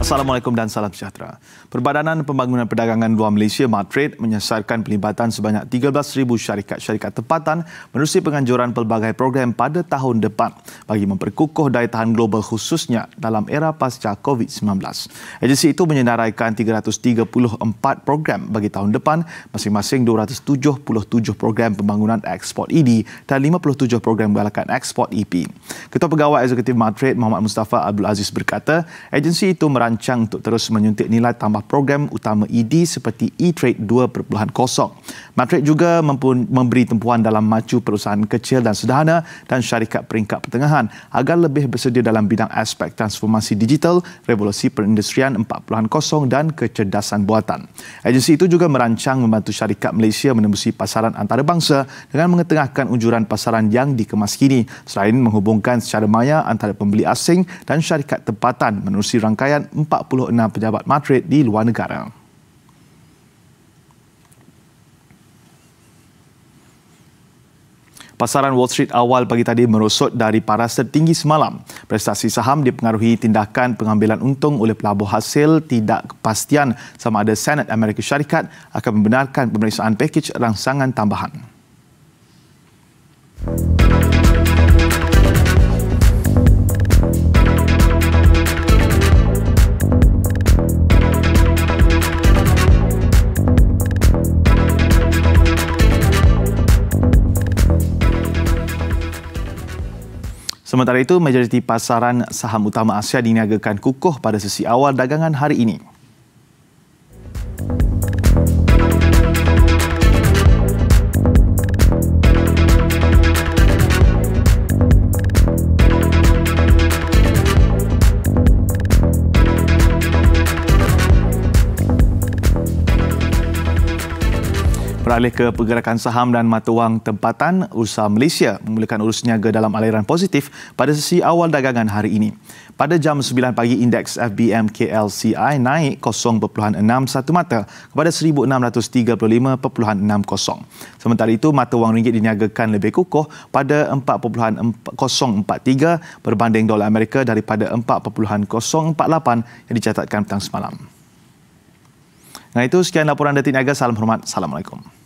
Assalamualaikum dan salam sejahtera. Perbadanan Pembangunan Perdagangan Luar Malaysia Matrade menyasarkan pelibatan sebanyak 13,000 syarikat-syarikat tempatan menerusi penganjuran pelbagai program pada tahun depan bagi memperkukuh daya tahan global khususnya dalam era pasca COVID-19. Agensi itu menyenaraikan 334 program bagi tahun depan, masing-masing 277 program pembangunan ekspor ED dan 57 program galakan ekspor EP. Ketua Pegawai Eksekutif Matrade Muhammad Mustafa Abdul Aziz berkata, agensi itu merancang merancang untuk terus menyuntik nilai tambah program utama ED seperti E-Trade 2.0. Matrix juga memberi tempuhan dalam macu perusahaan kecil dan sederhana dan syarikat peringkat pertengahan agar lebih bersedia dalam bidang aspek transformasi digital, revolusi perindustrian 4.0 dan kecerdasan buatan. Agensi itu juga merancang membantu syarikat Malaysia menembusi pasaran antarabangsa dengan mengetengahkan unjuran pasaran yang dikemas kini selain menghubungkan secara maya antara pembeli asing dan syarikat tempatan menerusi rangkaian 46 pejabat Madrid di luar negara. Pasaran Wall Street awal pagi tadi merosot dari paras tertinggi semalam. Prestasi saham dipengaruhi tindakan pengambilan untung oleh pelabur hasil tidak kepastian sama ada Senat Amerika Syarikat akan membenarkan pemeriksaan pakej rangsangan tambahan. Sementara itu, majoriti pasaran saham utama Asia diniagakan kukuh pada sesi awal dagangan hari ini. Beralih ke pergerakan saham dan mata wang tempatan, Ursa Malaysia memulakan urus niaga dalam aliran positif pada sesi awal dagangan hari ini. Pada jam 9 pagi, indeks FBM KLCI naik 0.61 mata kepada 1635.60. Sementara itu, mata wang ringgit diniagakan lebih kukuh pada 4.043 berbanding dolar Amerika daripada 4.048 yang dicatatkan petang semalam. Nah itu sekian laporan Detik Niaga. Salam hormat. Assalamualaikum.